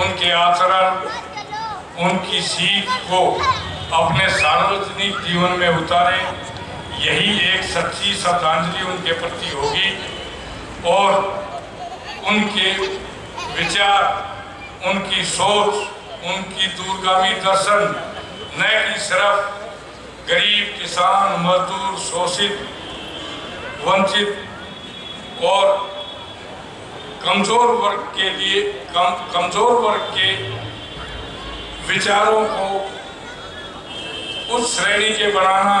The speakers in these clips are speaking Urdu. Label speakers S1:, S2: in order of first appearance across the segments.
S1: ان کے آچرن ان کی سیکھ کو اپنے ساروجنک جیون میں اتاریں یہی ایک سچی ستانجلی ان کے پرتی ہوگی اور ان کے وچار، ان کی سوچ، ان کی دورگامی درشن، نئے کی صرف غریب کسان، مزدور، شوشت، ونچت اور کمزور ورگ کے لیے کمزور ورگ کے ویچاروں کو اس سرینی کے بنانا،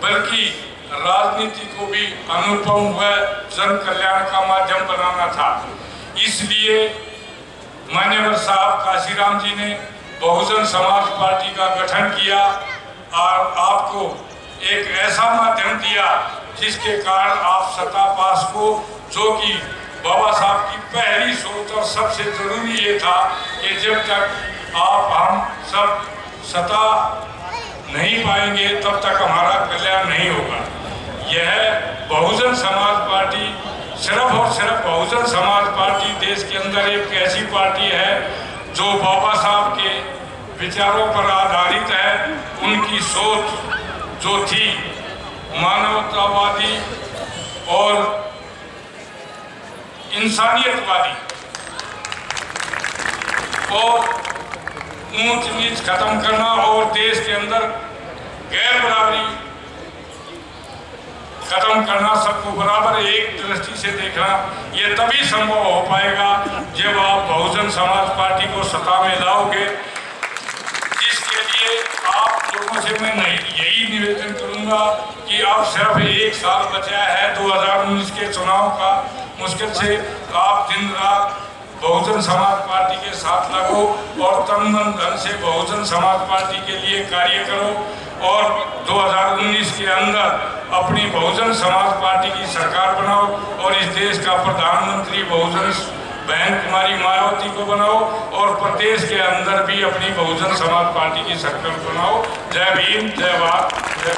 S1: بلکہ راجنیتی کو بھی انوپم و جن کلیان کا مادھیم بنانا تھا۔ اس لیے مانیور صاحب کاشی رام جی نے بہوزن سماج پارٹی کا گٹھن کیا اور آپ کو ایک ایسا مادھیم دیا جس کے کارن آپ ستا پاس کو جو کی بابا صاحب کی پہلی سوچ اور سب سے ضروری یہ تھا کہ جب تک آپ ہم سب سطح نہیں پائیں گے، تب تک ہمارا کلیان نہیں ہوگا۔ یہ بہوجن سماج پارٹی۔ صرف اور صرف بہوزن سماج پارٹی دیش کے اندر ایک ایسی پارٹی ہے جو بابا صاحب کے بیچاروں پر آدھارت ہے۔ ان کی سوچ جو تھی مانوتاوادی اور انسانیت والی اور اونچ نیچ ختم کرنا اور دیش کے اندر غیر برابری ختم کرنا سب کو برابر ایک درستی سے دیکھنا، یہ تبھی سمبھو ہو پائے گا جب آپ بہوزن سماج پارٹی کو سطح میں لاؤ گے۔ جس کے لیے آپ لوگوں سے میں نہیں، یہی نویدن کروں گا کہ آپ صرف ایک سال بچا ہے دو ہزار انیس کے چناؤ کا۔ مشکل سے آپ دن رات بہوجن سماج پارٹی کے ساتھ لگو اور تن من دھن سے بہوزن سماج پارٹی کے لیے کاریہ کرو اور دو ہزار انیس کے اندر اپنی بہوجن سماج پارٹی کی سرکار بناؤ اور اس دیش کا پردھان منتری بہوجن بہن کماری مایاوتی کو بناؤ اور پردیش کے اندر بھی اپنی بہوزن سماج پارٹی کی سرکار بناؤ۔ جے بھیم، جے بات جے